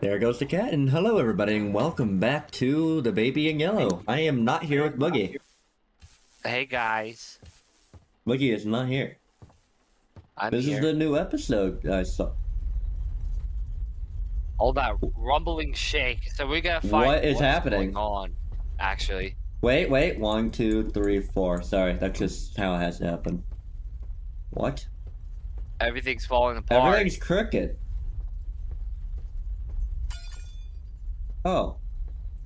There goes the cat, and hello everybody, and welcome back to the Baby in Yellow. I am not here with Boogie. Hey guys, Boogie is not here. I'm This here. is the new episode I saw. All that rumbling shake. So we gotta find What is happening? on. Actually, Wait, wait, one, two, three, four. Sorry, that's just how it has to happen. What? everything's falling apart. Everything's crooked. Oh,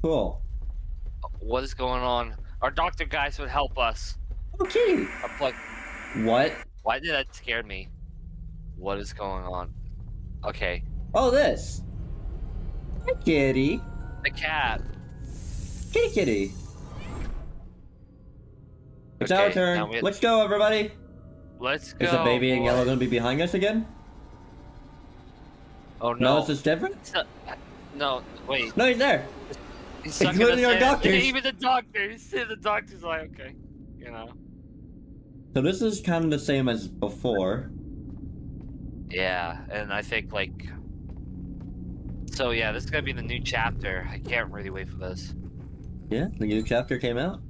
cool. What is going on? Our doctor guys would help us. Okay. I'm like, What? why did that scare me? What is going on? Okay, Oh, this. Hi, kitty. the cat. Kitty, kitty. It's Okay, our turn. we- Let's go, everybody. Let's go. Is the baby in yellow gonna be behind us again? Oh No, no! is this different? It's not- no, wait. No, he's there. He's sucking Including us our in. doctors. Even the doctors. The doctor's like, okay, you know. So this is kind of the same as before. Yeah, and I think like. So yeah, this is gonna be the new chapter. I can't really wait for this. Yeah, the new chapter came out.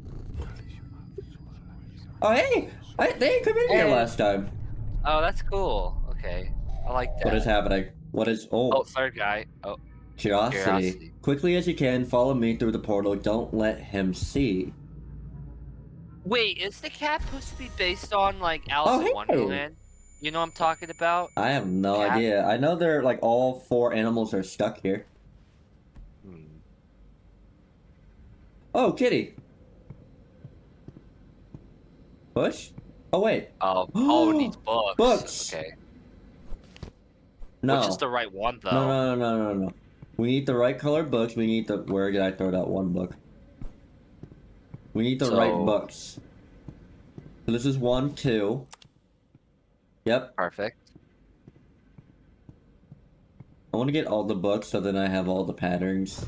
Oh, hey! I, they didn't come in here last time. Oh, that's cool. Okay, I like that. What is happening? What is... Oh, Oh, third guy. Oh, curiosity. curiosity. Quickly as you can, follow me through the portal. Don't let him see. wait, is the cat supposed to be based on like Alice Oh, in hey. Wonderland? You know what I'm talking about? I have no Cat? idea. I know they're like all four animals are stuck here. Hmm. Oh, kitty. Push? Oh, wait. Oh, oh, it needs books. Books. Okay. No. Which is the right one though? No, no, no, no, no, no. We need the right color books. We need the. Where did I throw that one book? We need the right books. So this is one, two. Yep. Perfect. I want to get all the books so then I have all the patterns.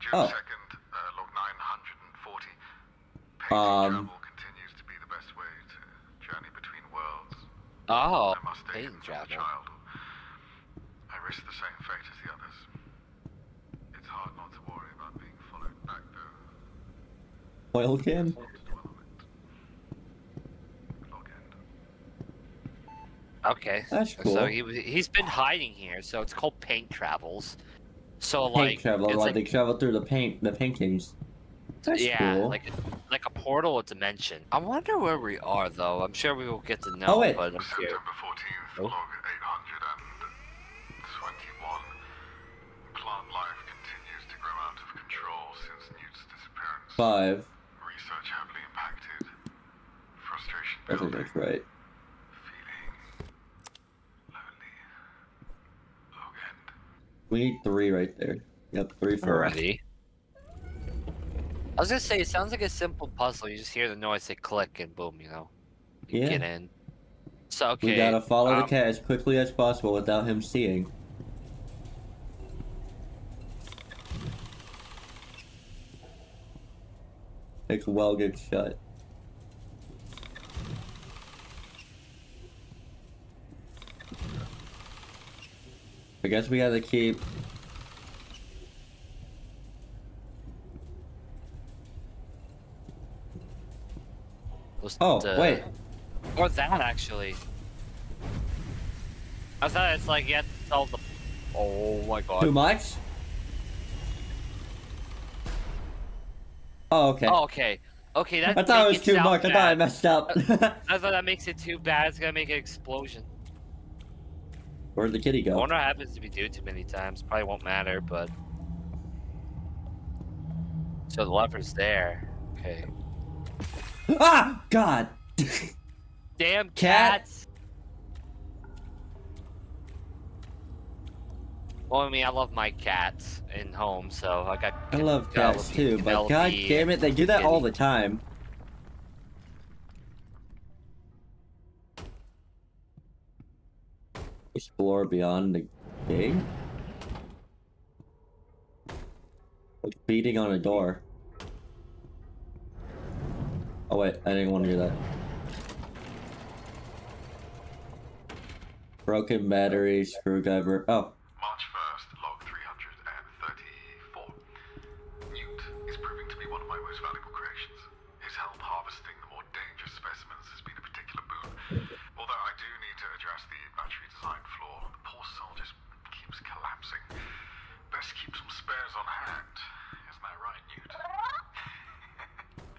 June Oh. 2nd, uh, log 940. Um. Pacing travel continues to be the best way to journey between worlds. Oh, I must stay pain hidden from the travel. child. I risk the same fate as the others. It's hard not to worry about being followed back, though. Oil can? Not to dwell on it. Log end. Okay. That's cool. So he he's been hiding here. So it's called paint travels. So Paint like travel. it's Like, like they travel through the paint, the paintings. That's yeah, cool. like like a portal dimension. I wonder where we are though. I'm sure we will get to oh, know. Oh, wait. But I'm. September 14th, Oh. log 821. Plant life continues to grow out of control since Newt's disappearance. Five. Research heavily impacted. Frustration I think building. that's right. Feeling lonely. Log end. We need three right there. Yep, three for Already. I was gonna say it sounds like a simple puzzle. You just hear the noise, say click, and boom, you know, you Yeah. get in. So okay, We gotta follow the um, cat as quickly as possible without him seeing. It's well good shut. I guess we gotta keep. Was Oh the- wait, or that actually. I thought it's like you have to tell the. Oh my god. too much? Oh okay. Oh, okay. Okay, that. I thought it make was too sound much. I thought I messed up. I thought that makes it too bad. It's gonna make an explosion. Where'd the kitty go? I wonder what happens if you do it too many times. Probably won't matter, but. So the lever's there. Okay. Ah! God! Damn Cat. cats! Well, I mean, I love my cats in home, so I got. I love cats Penelope- too, but god damn it, they do that all the time. Explore beyond the gate? Like beating on a door. Oh wait, I didn't want to do that. Broken battery, screwdriver. Oh,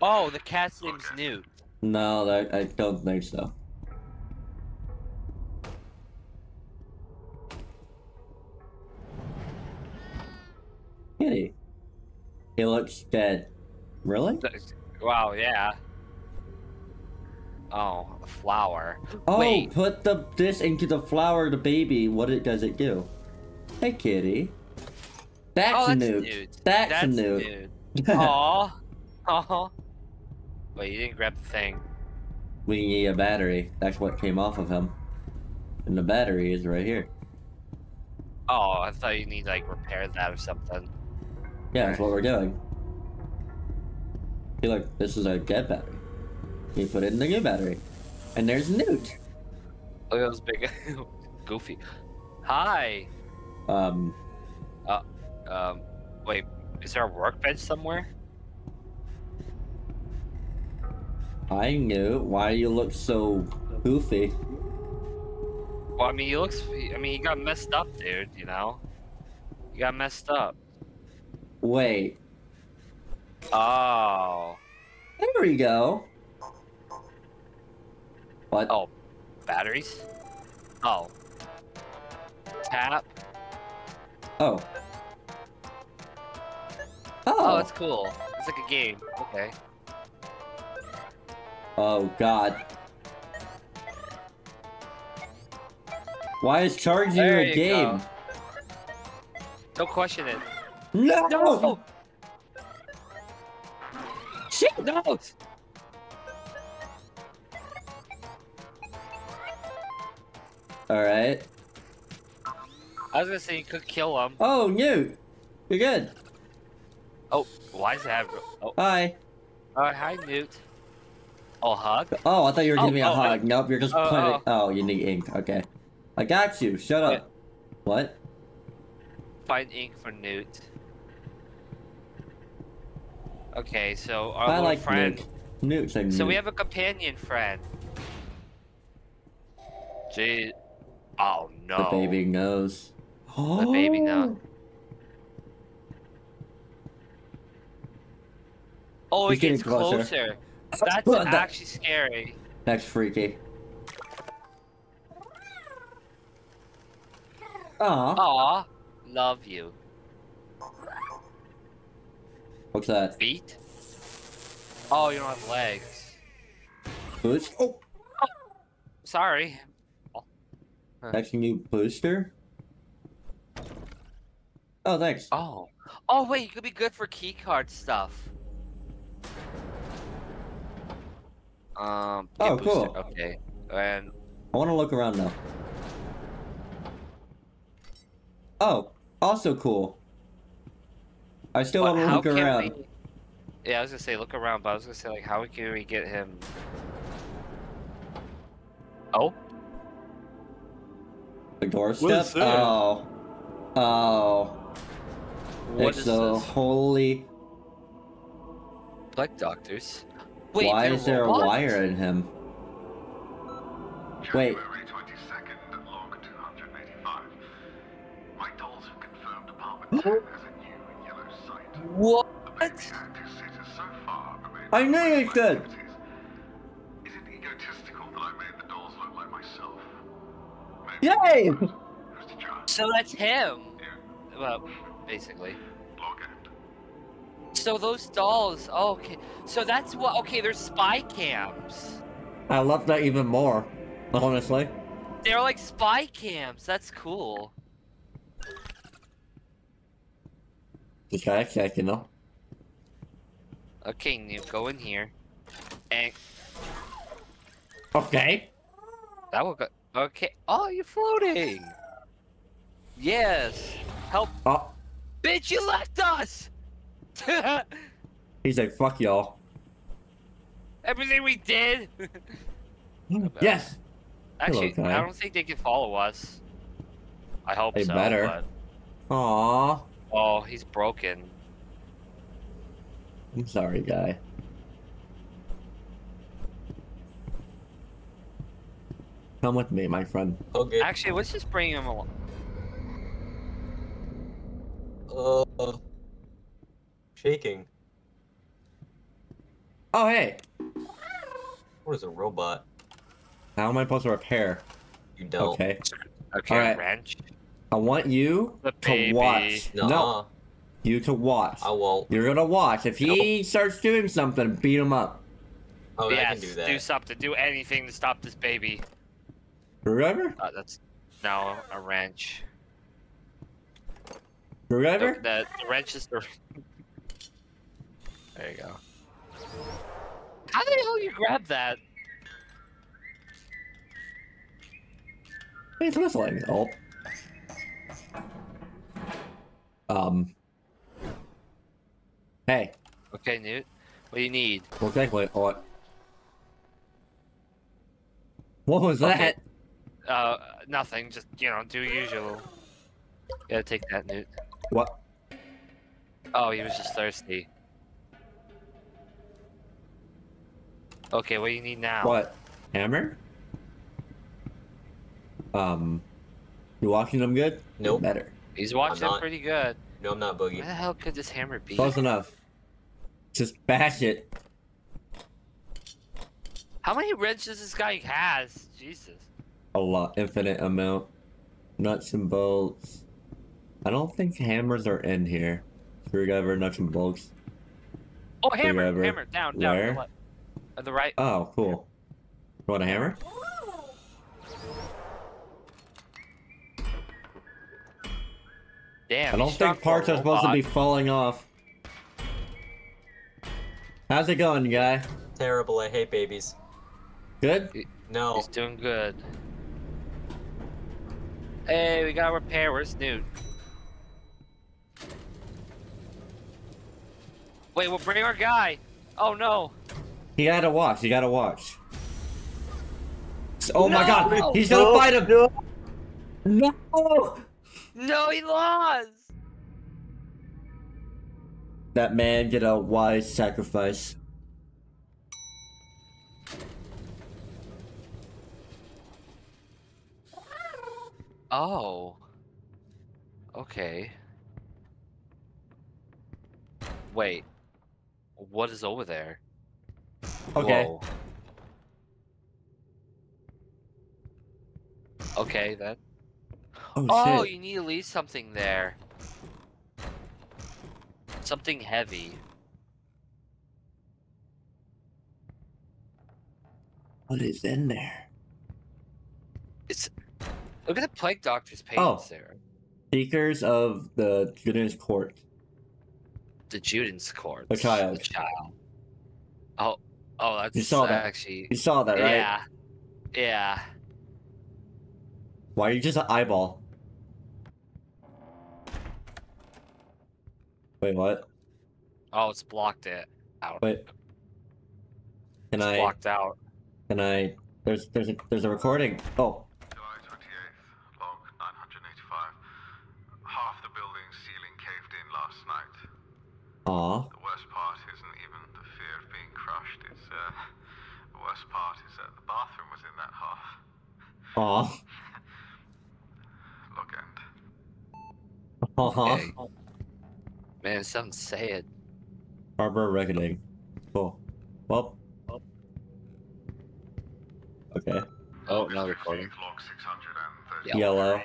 Oh, the cat's name's. Newt. no, that, I don't think so. Kitty. He looks dead. Really? Wow, yeah. Oh, a flower. Oh, Wait. put the this into the flower, the baby. What it does it do? Hey, kitty. That's oh, that's new. Newt. That's, That's new. Newt. Aw. Aw. Wait, you didn't grab the thing. we need a battery. That's what came off of him. And the battery is right here. Oh, I thought you need like repair that or something. Yeah, that's what we're doing. See, look, this is a dead battery. You put it in the new battery. And there's Newt. Look at those big, goofy. Hi. Um, Uh, Um, wait, is there a workbench somewhere? I knew. Why you look so goofy? Well, I mean, he looks. I mean, he got messed up, dude. You know, he got messed up. Wait, Oh. there we go. What? Oh, batteries. Oh. Tap. Oh. Oh, Oh. that's cool. It's like a game. Okay. Oh God. Why is charging There a you game? go. Don't question it. No! No. Shit! No. All right. I was gonna say you could kill him. Oh, Newt, you're good. Oh, why does it have? Oh, Hi. uh, hi, Newt. Oh, hug. Oh, I thought you were giving Oh, me a oh, hug. Nope, you're just Oh, putting. Oh. oh. you need ink. Okay. I got you. Shut up. Yeah. What? Find ink for Newt. Okay, so our I little like friend. Newt. Newt's a So we have a companion friend. Gee. Oh no. the baby knows. Oh. The baby knows. Oh, oh it He's getting gets closer. closer. That's That- actually scary. That's freaky. Aw. Aw, love you. What's that? Feet? Oh, you don't have legs. Boost? Oh, Sorry. that's a new booster? Oh, thanks. Oh. Oh wait, you could be good for keycard stuff. Um. get Oh, booster- cool. Okay. And I want to look around now. Oh, also cool. I still want to look around. we? Yeah, I was gonna say look around, but I was gonna say like, how can we get him? Oh. The doorstep? What is that? Oh. Oh. What it's is the this? holy. Black doctors. Wait, Why is there a wire in him? Wait. January 22nd, log 285. My dolls have confirmed apartment 10 as a new yellow site. What? The baby active sitters so far remain I knew you of could. Is it egotistical that I made the dolls look like myself? Maybe. Yay! Who's to judge? So that's him. Well, basically. So those dolls. Oh, okay. So that's what. Okay, there's spy cams. I love that even more, honestly. They're like spy cams. That's cool. Just gotta check, you know. Okay, Newt, go in here. And Okay. that will go. Okay. Oh, you're floating. Yes. Help. Oh, Bitch, you left us. he's like, fuck y'all. Everything we did. Yes. Actually, Guy. I don't think they can follow us. I hope They so. better. But... Aw. Oh, he's broken. I'm sorry, guy. Come with me, my friend. Okay. Actually, let's just bring him along. Uh, shaking. Oh, hey. What is a robot? How am I supposed to repair? You don't. Okay. Okay, Alright. wrench. I want you The to baby. watch. Nuh-uh. No, you to watch. I won't. You're gonna watch. If he starts doing something, beat him up. Oh, I can do that. Do something. Do anything to stop this baby. Screwdriver? Uh, that's no a wrench. The, the, the wrench is the. There you go. How the hell you grab that? Hey, it's whistling. Oh. Um. Hey, Okay, Newt. What do you need? well, technically, what? What was Okay. that? Uh, nothing. Just you know, do usual. Gotta take that, Newt. What? Oh, he was just thirsty. Okay, what do you need now? What? Hammer? Um. You watching them good? Nope. Better. He's watching not. pretty good. No, I'm not boogie. Where Boogie. the hell could this hammer be? Close enough. Just bash it. How many wrenches this guy has? Jesus. A lot. Infinite amount. Nuts and bolts. I don't think hammers are in here. Screwdriver, nuts and bolts. Oh, hammer, Wherever. hammer, down, down. Where? To the, left. The right. Oh, cool. You want a hammer? Damn. I don't think parts are supposed to be falling off. How's it going, guy? Terrible. I hate babies. Good? No. He's doing good. Hey, we got repair. Where's Newt? Wait, we'll bring our guy. Oh no. You gotta watch. You gotta watch. Oh my god! He's gonna No, fight him! no. No! No, he lost. That man did a wise sacrifice. Oh. Okay. Wait. What is over there? Okay. Whoa. Okay, then. Oh, Oh, shit. you need to leave something there. Something heavy. What is in there? It's. Look at the plague doctor's Oh. paintings there. Seekers of the Juden's court. The Juden's corpse. The child. The child. Oh, oh, that's You saw that, actually. You saw that, right? Yeah. Yeah. Why are you just an eyeball? Wait, what? Oh, it's blocked it out. Wait. Can it's I? blocked out. Can I? There's there's a there's a recording. Oh, July 28th, log 985. Half the building's ceiling caved in last night. aw, The worst part isn't even the fear of being crushed. It's, uh, the worst part is that the bathroom was in that half. Aw, Look, and aw. Okay. Man, it sounds sad. Harbor reckoning. Cool. Well. Okay. Oh, now recording. Log 630. Yeah. Yellow.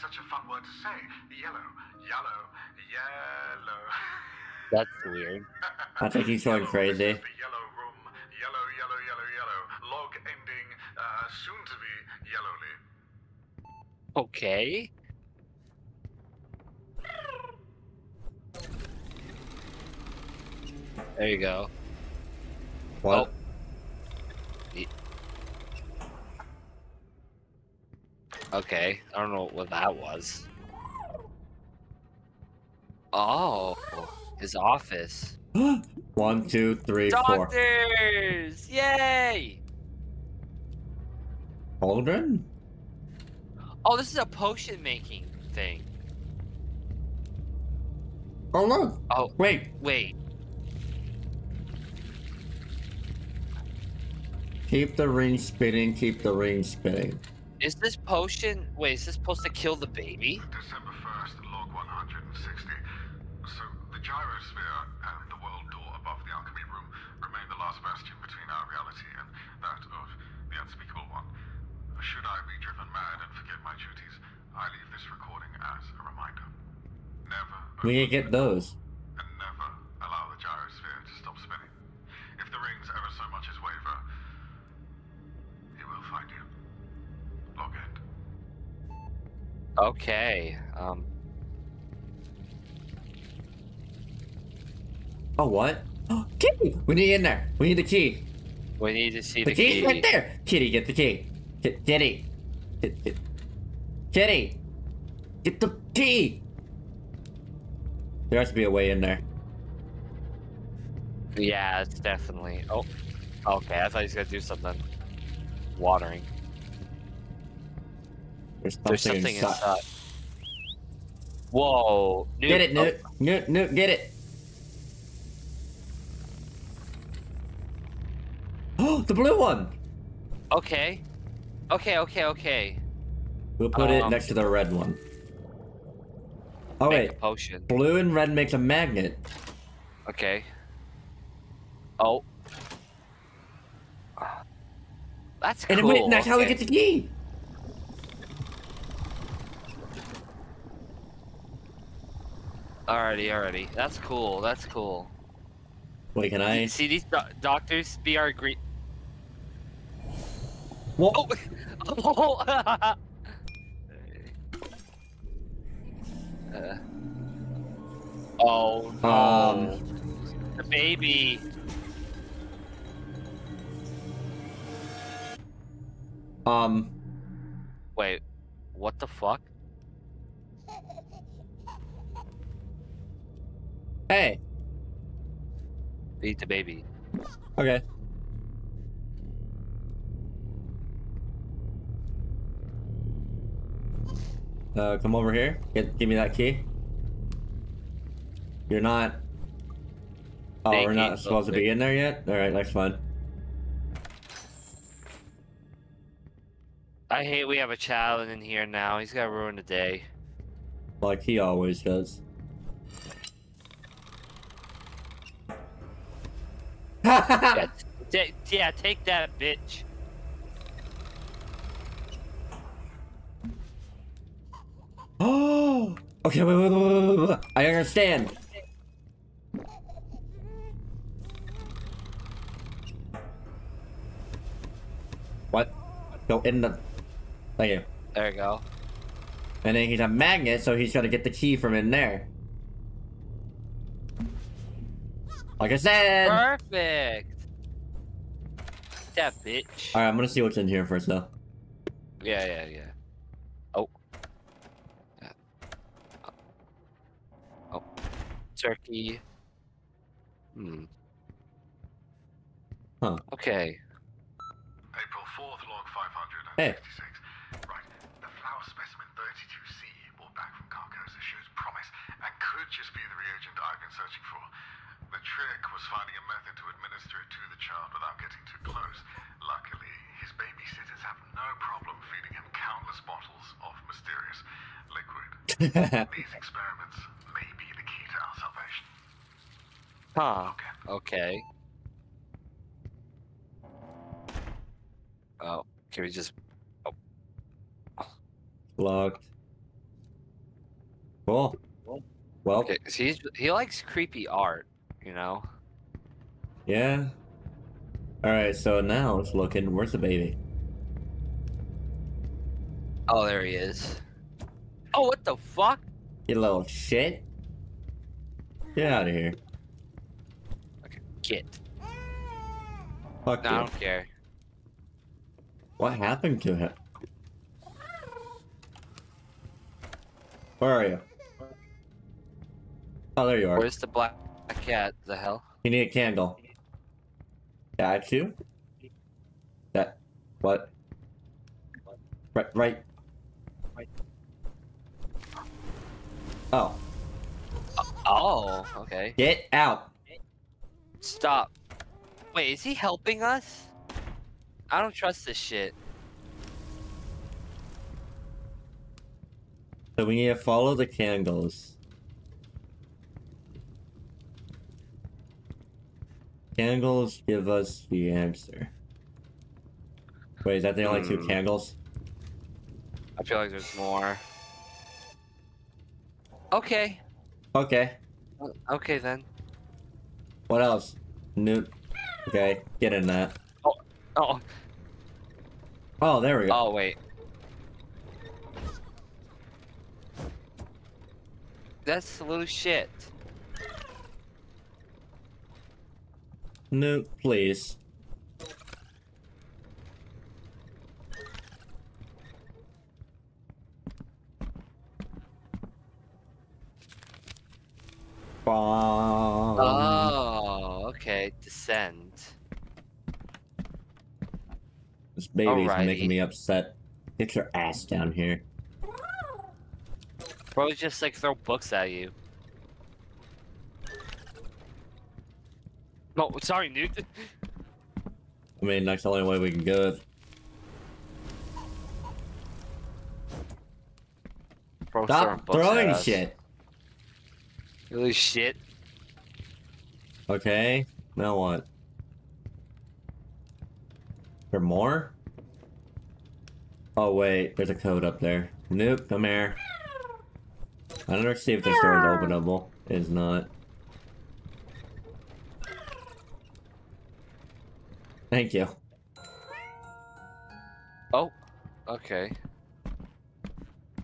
Such a fun word to say. Yellow. Yellow. Yellow. That's weird. I think he's going crazy. The yellow room. Yellow, yellow, yellow, yellow. Log ending uh, soon to be yellowly. Okay. There you go. What? Okay, I don't know what that was. Oh, his office. One, two, three, four. Doctors! Yay! Cauldron? Oh, this is a potion making thing. Oh look! Oh, Wait, wait. keep the ring spinning, keep the ring spinning. Is this potion? Wait, is this supposed to kill the baby? December 1st, log 160. So, the gyrosphere and the world door above the alchemy room remain the last bastion between our reality and that of the unspeakable one. Should I be driven mad and forget my duties, I leave this recording as a reminder. Never We can get those. Okay. Um. Oh, what? Oh, key! We need in there. We need the key. We need to see The, key. the, key's key. right there. Kitty, get the key. Ki- Kitty. Ki- ki- Kitty. Get the key. There has to be a way in there. Yeah, it's definitely. Oh. Okay, I thought he was gonna do something. Watering. There's something, There's something inside. inside. Whoa. Newt- Get it, oh, Newt. Newt, Newt, get it. Oh, the blue one. okay. Okay, okay, okay. We'll put it Um, next to the red one. Oh Make a wait, potion. blue and red makes a magnet. Okay. Oh. That's And cool. wait, that's how we get the key. Alrighty, alrighty. That's cool. That's cool. Wait, can I? See these do- doctors be our green. Whoa. Oh. oh. Uh. Oh no. Um. the baby. Um. Wait. What the fuck? Hey. Feed the baby. Okay. Uh, come over here. Get, give me that key. You're not. Oh, Thank we're not supposed to be in there yet. All right, that's fine. I hate we have a child in here now. He's gonna ruin the day. Like he always does. Yeah, t- yeah, take that, bitch. Oh. Okay, wait, wait, wait, wait, wait, wait. I understand. What? Go in the. Thank you. There you go. And then he's a magnet, so he's gonna get the key from in there. Like I said. Perfect. That bitch. All right, I'm gonna see what's in here first, though. Yeah, yeah, yeah. Oh. Yeah. Oh. Turkey. Hmm. Huh. Okay. April 4th, log 556. Hey. Right. The flower specimen 32C brought back from Carcosa shows promise and could just be the reagent I've been searching for. The trick was finding a method to administer it to the child without getting too close. Luckily, his babysitters have no problem feeding him countless bottles of mysterious liquid. These experiments may be the key to our salvation. Huh. Okay. Okay. Oh, can we just? Oh. Locked. Cool. Oh. Well, Okay, 'cause he's he likes creepy art, you know. yeah. Alright, so now it's looking. Where's the baby? Oh, there he is. Oh, what the fuck? You little shit. Get out of here. Okay, Get. Fuck No, I don't care. What happened to him? Where are you? Oh, there you are. Where's the black cat? The hell? You need a candle. Got you. That. What? Right. Right. Oh, Oh, okay. get out. Stop. Wait, is he helping us? I don't trust this shit. So we need to follow the candles. Candles give us the answer. Wait, is that the only two Hmm. candles? I feel like there's more. Okay. Okay. Okay then. What else? Newt. Okay, get in that. Oh. Oh, Oh, there we go. oh wait. That's a little shit. Newt, please. Bong. Oh, okay. Descend. This baby's Alrighty. making me upset. Get your ass down here. Probably just like throw books at you. No, sorry, Newt. I mean, that's the only way we can go. Bro, Stop books throwing us. shit. Really shit. Okay, now what? For more? Oh wait, there's a code up there. Nope, come here. I don't know see if this door is openable. It is not. Thank you. Oh, okay.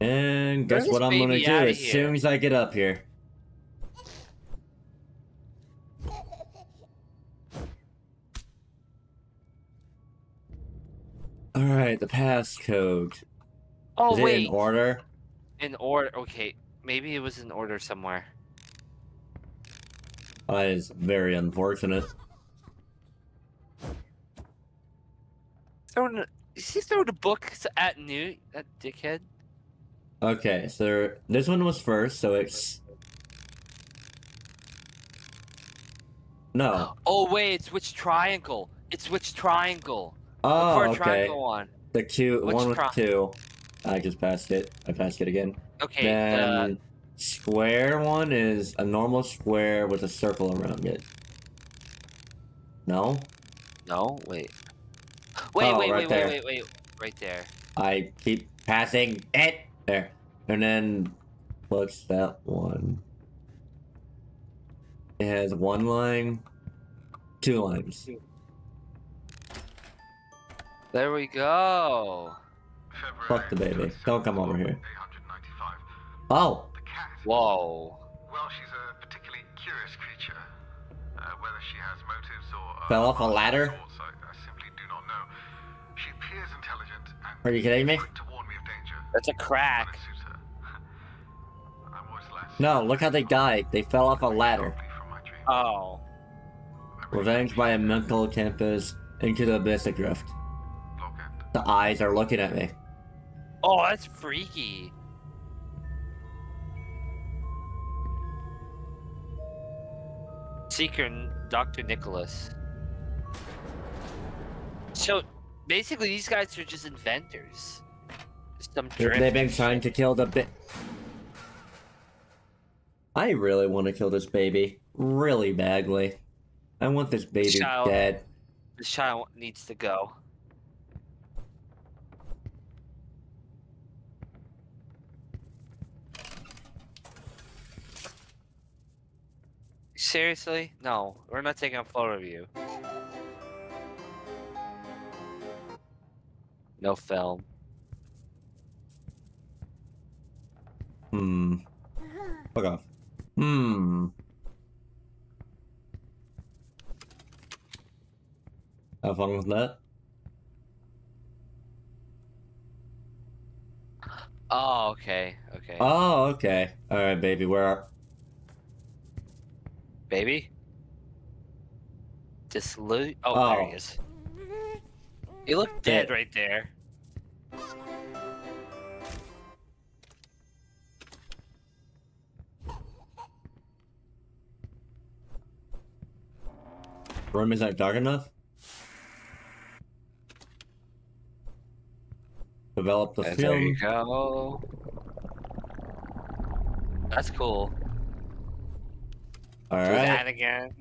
And guess what I'm gonna do as here. soon as I get up here. Alright, the passcode. Oh is it wait, in order? in order. Okay, maybe it was in order somewhere. That is very unfortunate. Throwing. A, is he throwing a book at Newt? That dickhead. Okay, so this one was first, so it's. No. Oh wait, it's which triangle? It's which triangle? Look Oh, for okay. triangle one. The two, Which one with two. I just passed it. I passed it again. Okay, Then square one is a normal square with a circle around it. No, no, wait. Wait, Oh, wait, right wait, there. wait, wait, wait, right there. I keep passing it there, and then what's that one? It has one line, two lines. There we go. February Fuck the baby. Don't come over here. Oh, The cat. Whoa. Well, she's a particularly curious creature. Uh, whether she has motives or. Uh, Fell off a other ladder? Are you kidding me? quick to warn me of danger. That's a crack. it suits her. I'm always less. no! Look how they died. They fell off a ladder. sharply from my dreams. Oh. I Revenge by a mental campus into the abyss adrift. Log. The eyes are looking at me. Oh, that's freaky. Seeker, N- Dr. Nicholas. So, basically, these guys are just inventors. Some drift. They've been trying to kill the bit. I really want to kill this baby. Really badly. I want this baby Child. dead. This child needs to go. Seriously? No, we're not taking a photo of you. No film. Hmm. Fuck off. Hmm. Have fun with that. Oh, okay, Okay. Oh, okay. All right, baby. Where are? Baby? Dislu- oh, there he Oh. is. He looked dead right there. Room isn't dark enough. Develop the And there film. you go. That's cool. All Do right. that again.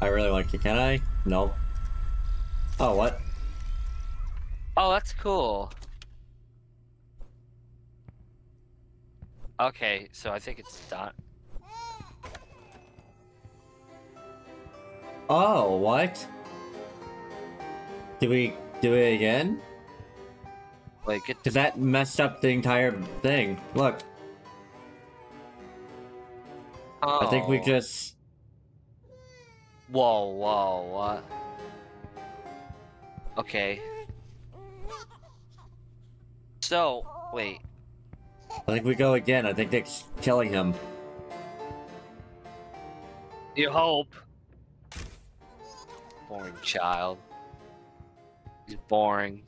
I really like it. Can I? No. Oh, what? Oh, that's cool. Okay, so I think it's done. Oh, what? Do we do it again? Like, get Cause that messed up the entire thing. Look, I think we Oh. just. Whoa, whoa, what? Okay. So, wait. I think we go again. I think it's killing him. You hope. Boring child. He's boring.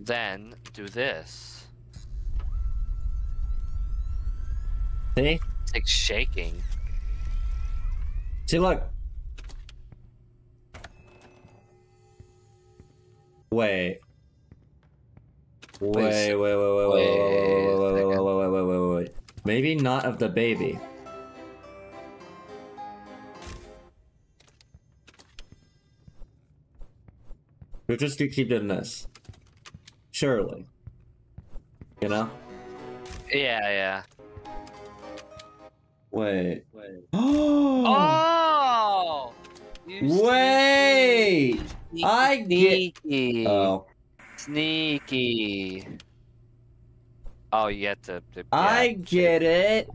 Then do this. See? It's like shaking. See, look. Wait. Wait, Wait wait, wait, wait, wait, wait, wait wait, wait, wait, wait, wait. Maybe not of the baby. We're just do- keep doing this. Surely. You know? Yeah, yeah. Wait. Wait. Oh! Oh! Wait! sneaky, I get- sneaky. Oh. Sneaky. Oh, you have to. to I get it.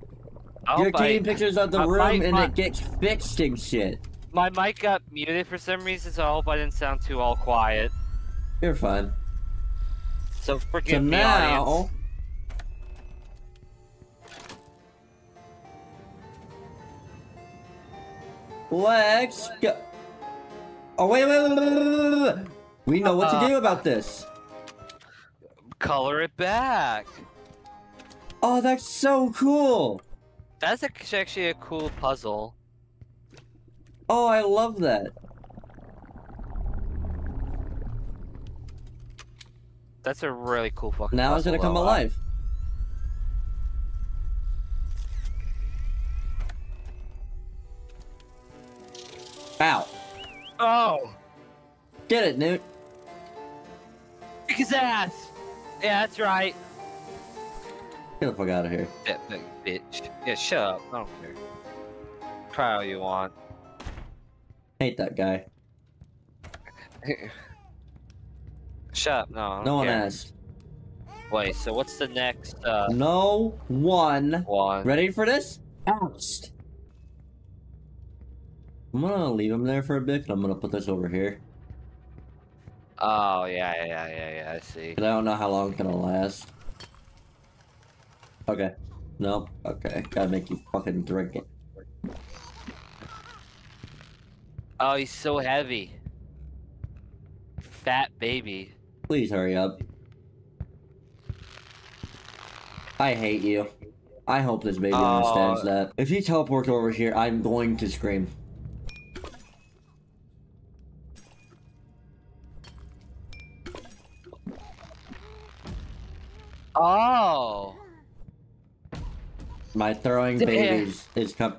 I You're I- taking pictures of the room and it gets fixed and shit. My mic got muted for some reason, so I hope I didn't sound too all quiet. You're fine. So So me, now, audience. Let's go. Oh wait, wait, wait, wait, wait, wait, wait. We know what to uh-huh. do about this. Color it back. Oh, that's so cool. That's actually a cool puzzle. Oh, I love that. That's a really cool fucking. Now it's gonna come alive. Ow. Oh, Get it, Newt. kick his ass. Yeah, that's right. Get the fuck out of here. That big bitch. Yeah, shut up. I don't care. Try all you want. Hate that guy. Shut up. No. I don't No one care. asked. Wait. So what's the next uh, No one. one? Ready for this? Asked. I'm gonna leave him there for a bit, and I'm gonna put this over here. Oh yeah, yeah, yeah, yeah. I see. 'cause I don't know how long it's gonna last. Okay. Nope. Okay. Gotta make you fucking drink it. Oh, he's so heavy. Fat baby. Please hurry up. I hate you. I hope this baby Oh. understands that. If he teleports over here, I'm going to scream. Oh. My throwing Damn. babies is come.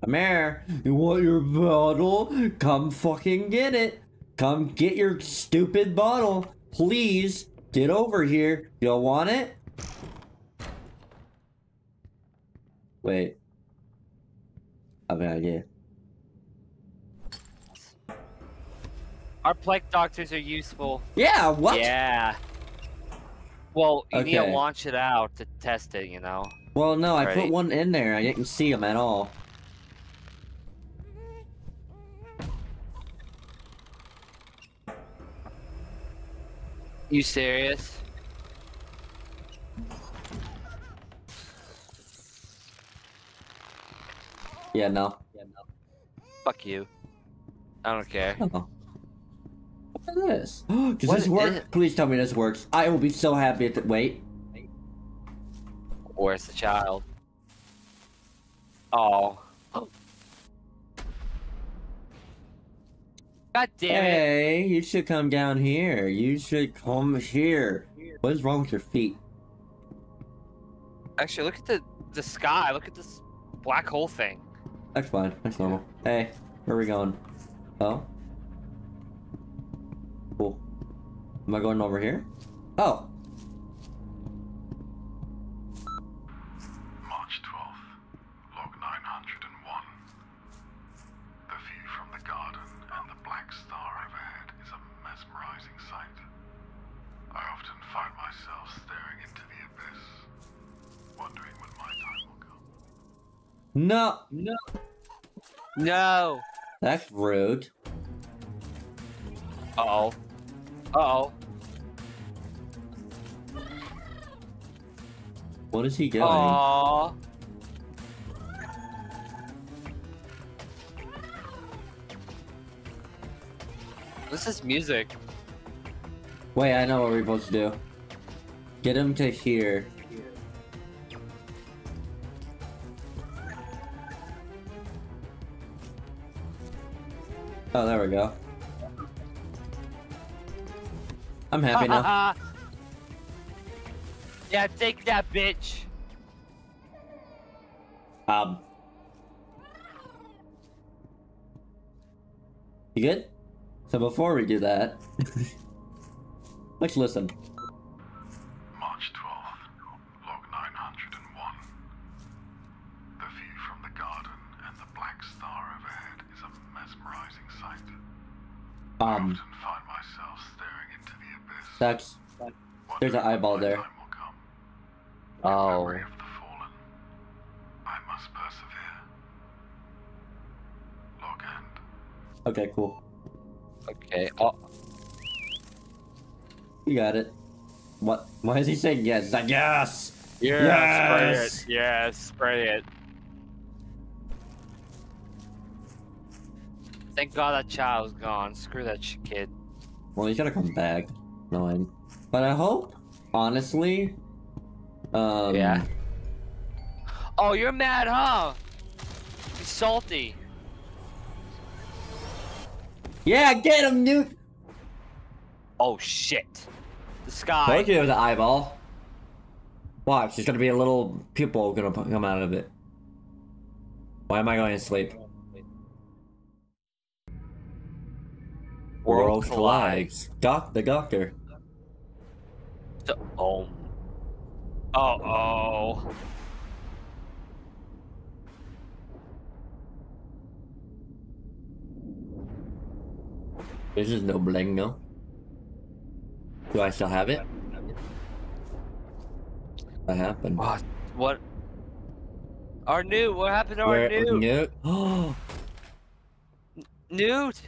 Come here. You want your bottle? Come fucking get it. Come get your stupid bottle. Please get over here. You don't want it? Wait. I have an idea. Our plague doctors are useful. Yeah, what? Yeah. Well, you need to launch it out to test it. You know. Well, no, I put one in there. I didn't see him at all. You serious? Yeah, no. Yeah, no. Fuck you. I don't care. Oh. What is this? Does What this work? it? Please tell me this works. I will be so happy if it. Wait. Where's the child? Oh. God damn it. Hey, you should come down here. You should come here. What is wrong with your feet? Actually, look at the the sky. Look at this black hole thing. That's fine. That's normal. Hey, where are we going? Oh. Am I going over here? Oh. March 12th, log 901. The view from the garden and the black star overhead is a mesmerizing sight. I often find myself staring into the abyss, wondering when my time will come. No. No. No. That's rude. Uh oh. Uh oh. What is he doing? Aww. This is music. Wait, I know what we're supposed to do. Get him to here. Oh, there we go. I'm happy now. yeah, take that, bitch. Um. You good? So before we do that, let's listen. March 12th, log 901. The view from the garden and the black star overhead is a mesmerizing sight. I Um, often find myself staring into that's there's an eyeball there. time will come. In Oh. memory of the fallen, I must persevere. Log end. okay. Cool. Okay. Oh. You got it. What? Why is he saying yes? He's like yes. Yeah, Yes! spray it. Yeah, spray it. Thank God that child's gone. Screw that kid. Well, he's gonna come back. No, But I hope, honestly. Um, Yeah. Oh, you're mad, huh? He's salty. Yeah, get him, Newt. Oh shit. The sky. Told you it was an eyeball. Watch, there's gonna be a little pupil gonna come out of it. Why am I going to sleep? World collides. Doc, the doctor. The- oh. Uh oh. This is no bling, no. Do I still have it? What happened? What? What? Our Newt. What happened to our Where? Newt? Newt? Oh, Newt.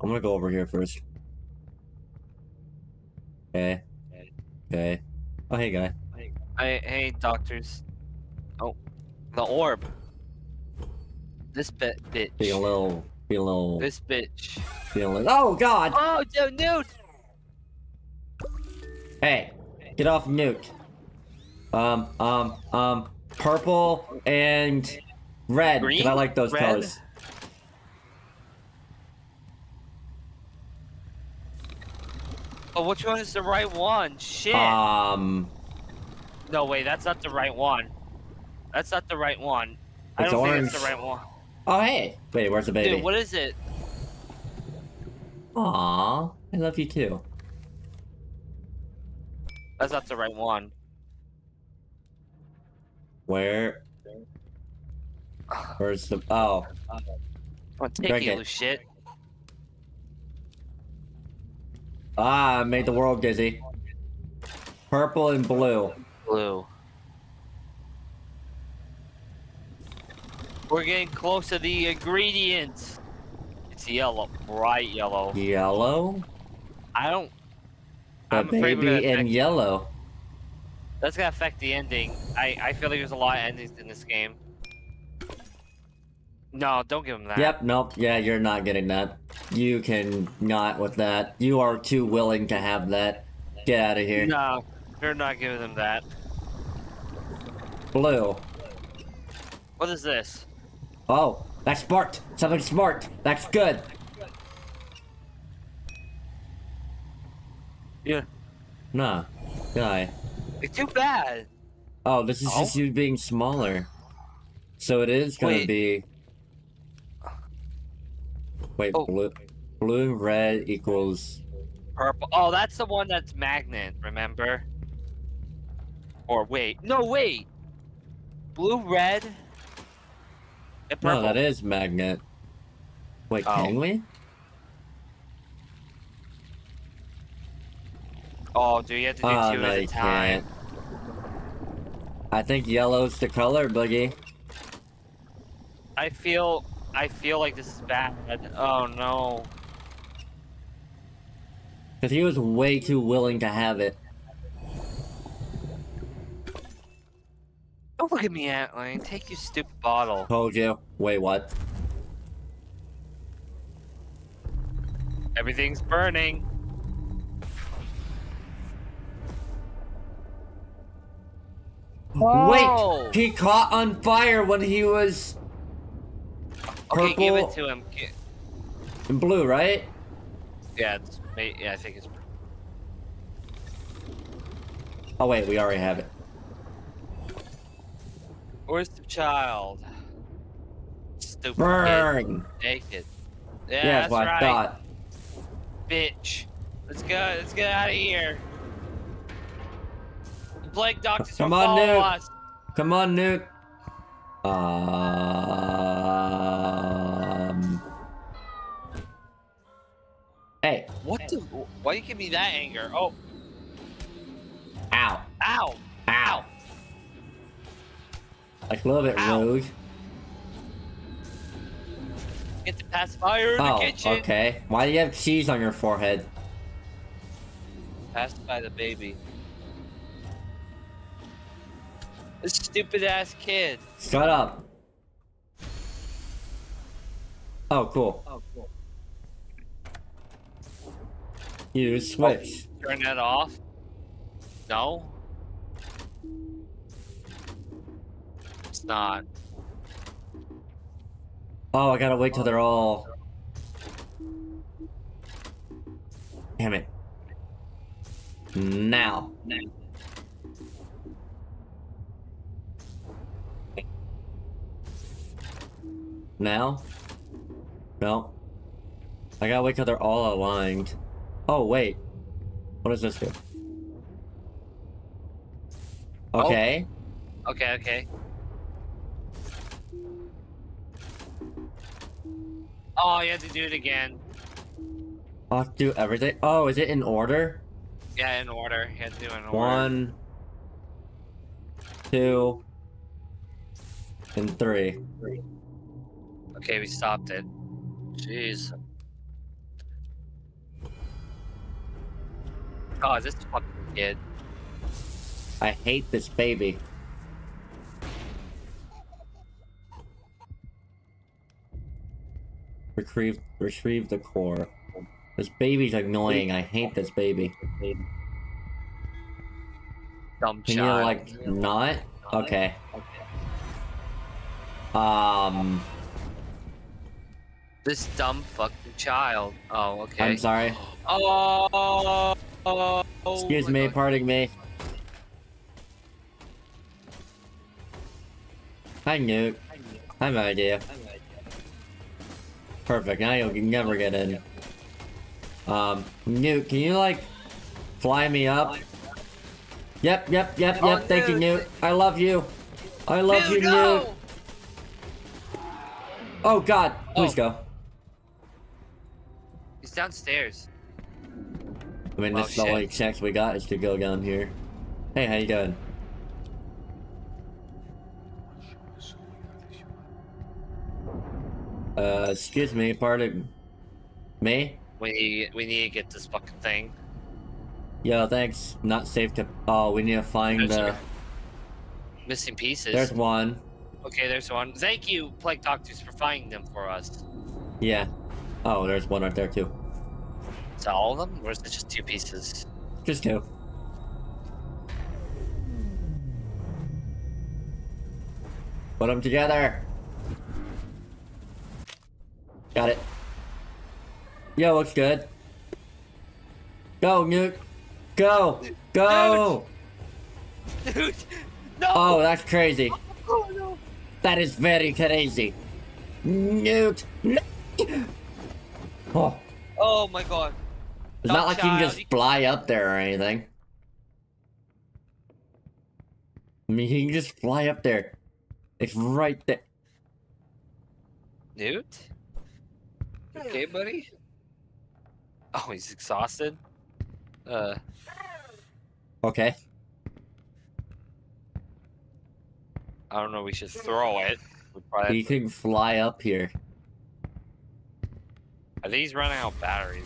I'm gonna go over here first. Okay. Okay. Oh, hey, guy. Hey, hey, doctors. Oh, the orb. This bit, bitch. Be a little. Be a little. This bitch. Be a little. Oh God! Oh, dude, Newt. Hey, get off Newt. Um, um, um, purple and red. 'cause I like those Red? colors. Oh, which one is the right one? Shit. Um, no, wait, that's not the right one. That's not the right one. I don't think it's the right one. oh hey. Wait, where's the baby? Dude, what is it? Aw, I love you too. That's not the right one. Where? Where's the? Oh, I'm take Drink you, it. shit. Ah, I made the world dizzy. Purple and blue. Blue. We're getting close to the ingredients. It's yellow, bright yellow. Yellow? I don't. The I'm afraid baby in yellow. That's gonna affect the ending. I I feel like there's a lot of endings in this game. No, don't give him that. Yep, nope, yeah, you're not getting that. You can not with that. You are too willing to have that. Get out of here. No, you're not giving him that. Blue. What is this? Oh, that's smart. Something smart. That's good. Yeah. Nah. Die. It's too bad. Oh, this is just Oh. you being smaller. So it is gonna Wait. be. Wait, Oh. blue, blue red equals. Purple. Oh, that's the one that's magnet. Remember? Or wait, no, wait. Blue, red, and purple. No, that is magnet. Wait, Oh. can we? Oh, do you have to do Oh, two no, at a time? can't. I think yellow's the color, Boogie. I feel, I feel like this is bad. Oh no. Because he was way too willing to have it. Don't look at me, Antling. Take your stupid bottle. Told you. Wait, what? Everything's burning. Whoa! Wait! He caught on fire when he was Okay, give it purple- to him. In blue, right? Yeah, it's, yeah, I think it's. Oh wait, we already have it. Where's the child? Stupid Burn! kid. Naked. Yeah, Yeah, that's that's what right. I thought. Bitch. Let's go. Let's get out of here. The plague doctors Come on, Newt. us. Come on, Newt. Um. Hey, What the? Why you give me that anger? Oh, ow, ow, ow. Like a little bit Ow. rude. Get the pacifier in Oh, the kitchen. okay. Why do you have cheese on your forehead? Pacify the baby. This stupid ass kid. Shut up. Oh, cool. Oh, cool. You oh, switch. Turn that off. No. It's not. Oh, I gotta wait till they're all. Damn it. Now. Now? No. I gotta wait till they're all aligned. Oh, wait. What does this do? Oh. Okay. Okay, okay. Oh, you have to do it again. I'll have to do everything. Oh, is it in order? Yeah, in order. You have to do it in order. One, two, and three. Okay, we stopped it. Jeez. God, this fucking kid. I hate this baby. Retrieve, retrieve the core. This baby's annoying. I hate this baby. Dumb Can you like not? Okay. Um, This dumb fucking child. Oh, okay. I'm sorry. Oh. oh Excuse me, God. pardon me. Hi, Newt. I have an idea. Perfect. Now you'll never get in. Um, Newt, can you like fly me up? Yep, yep, yep, Oh, yep. Thank you. Newt. I love you. I love you, Dude, Newt. no! Oh God, please Oh. go. Downstairs. I mean, Oh, this is the only chance we got is to go down here. Hey, how you doing? Uh, excuse me, pardon me? We need, we need to get this fucking thing. Yo, thanks. Not safe to. Oh, we need to find. the Uh, Missing pieces. there's one. Okay, there's one. Thank you, Plague Doctors, for finding them for us. Yeah. Oh, there's one right there too. That all of them, or is it just two pieces? Just two. Put them together. Got it. Yo, looks good. Go, Newt. Go. Go. Dude, no! Oh, that's crazy. Oh, no! That is very crazy. Newt. No. Oh, Oh my god. It's not like you can just fly up there or anything. I mean, you can just fly up there. It's right there. Newt? Okay, buddy? Oh, he's exhausted? Uh, Okay. I don't know, we should throw it. Probably can fly up here. I think he's running out of batteries.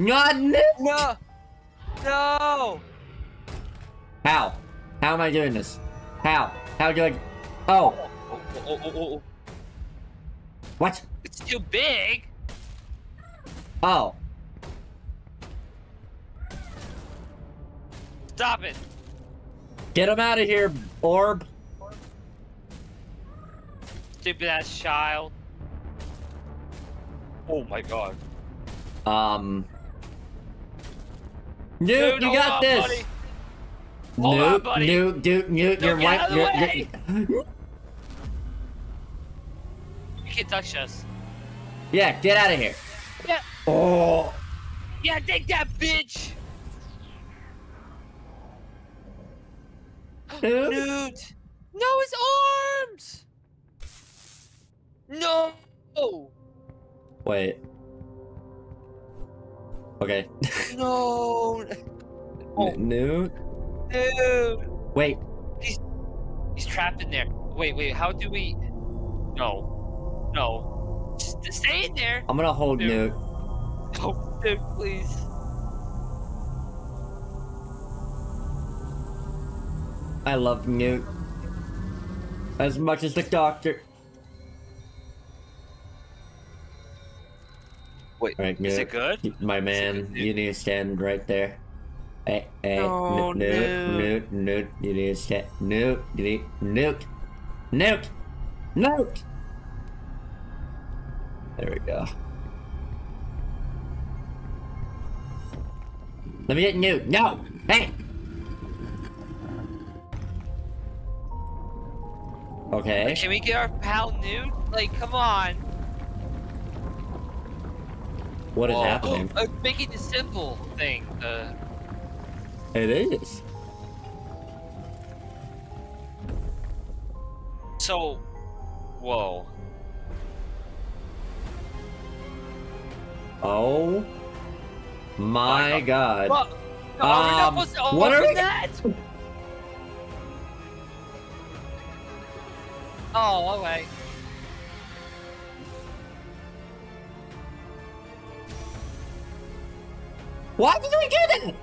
Not Newt! No! No! How? How am I doing this? How? How do I? Oh, Oh, oh, oh, oh, oh. what? It's too big! Oh, Stop it! get him out of here, orb. Stupid ass child. Oh my god. Um. Newt, Dude, you got on, this. buddy. Hold on, Newt, buddy. Newt, Newt, Newt, No, you're get right. out of the You're, you're, You can't touch us. yeah, get out of here. Yeah. Oh, Yeah, take that, bitch! Newt. Newt! No, his arms! No! Wait. Okay. No! Oh. Newt. Dude! Wait. He's trapped in there. Wait, wait, how do we... No. No. Just stay in there! I'm gonna hold Dude. Newt. Oh, dude, please. I love Newt. As much as the doctor. Wait, Alright, is Newt. it good? My man, good, you need to stand right there. Hey, hey, No, Newt, Newt, Newt. Newt, Newt, you need to stand. Newt, you need. Newt! Newt! Newt! There we go. Let me get Newt. No! Hey! Okay. Can we get our pal Newt? Like, come on. What is Whoa. happening? Uh, making the symbol thing. Uh, It is. so, whoa. Oh my god. What? No, are we not Um, supposed to what are we- that? Oh, okay. Why did we do that?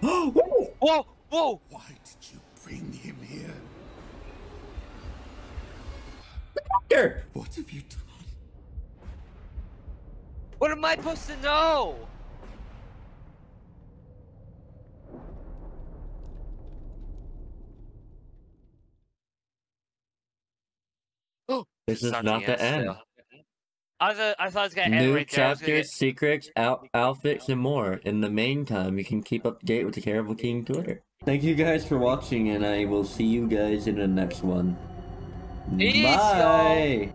Whoa! Whoa, whoa! Why did you bring him here? Doctor! What have you done? What am I supposed to know? This is not the end. still. I thought I thought it was gonna end New right there. I was gonna chapters, secrets, out outfits, and more. In the meantime, you can keep up to date with the Terrible King Twitter. Thank you guys for watching, and I will see you guys in the next one. Peace. Bye!